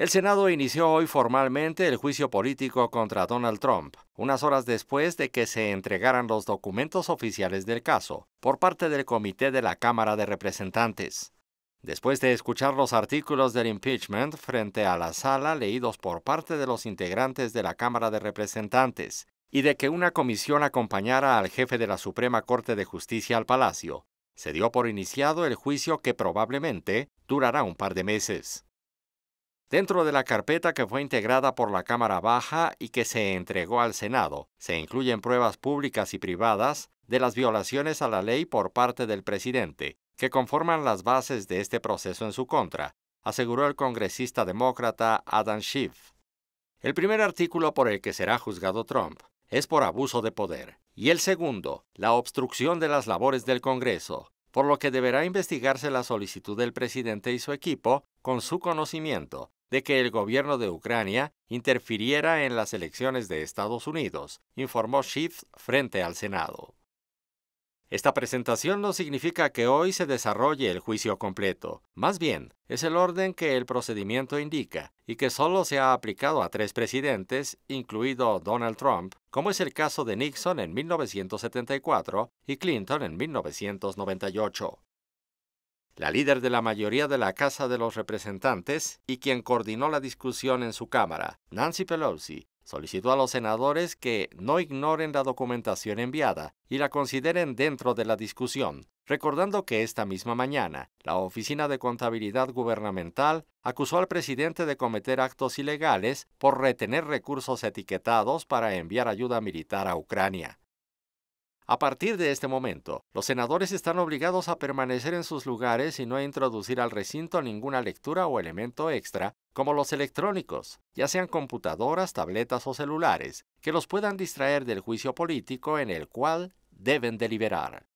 El Senado inició hoy formalmente el juicio político contra Donald Trump, unas horas después de que se entregaran los documentos oficiales del caso por parte del Comité de la Cámara de Representantes. Después de escuchar los artículos del impeachment frente a la sala leídos por parte de los integrantes de la Cámara de Representantes y de que una comisión acompañara al jefe de la Suprema Corte de Justicia al Palacio, se dio por iniciado el juicio que probablemente durará un par de meses. Dentro de la carpeta que fue integrada por la Cámara Baja y que se entregó al Senado, se incluyen pruebas públicas y privadas de las violaciones a la ley por parte del presidente, que conforman las bases de este proceso en su contra, aseguró el congresista demócrata Adam Schiff. El primer artículo por el que será juzgado Trump es por abuso de poder, y el segundo, la obstrucción de las labores del Congreso, por lo que deberá investigarse la solicitud del presidente y su equipo con su conocimiento de que el gobierno de Ucrania interfiriera en las elecciones de Estados Unidos, informó Schiff frente al Senado. Esta presentación no significa que hoy se desarrolle el juicio completo, más bien es el orden que el procedimiento indica y que solo se ha aplicado a tres presidentes, incluido Donald Trump, como es el caso de Nixon en 1974 y Clinton en 1998. La líder de la mayoría de la Casa de los Representantes y quien coordinó la discusión en su Cámara, Nancy Pelosi, solicitó a los senadores que no ignoren la documentación enviada y la consideren dentro de la discusión, recordando que esta misma mañana la Oficina de Contabilidad Gubernamental acusó al presidente de cometer actos ilegales por retener recursos etiquetados para enviar ayuda militar a Ucrania. A partir de este momento, los senadores están obligados a permanecer en sus lugares y no a introducir al recinto ninguna lectura o elemento extra, como los electrónicos, ya sean computadoras, tabletas o celulares, que los puedan distraer del juicio político en el cual deben deliberar.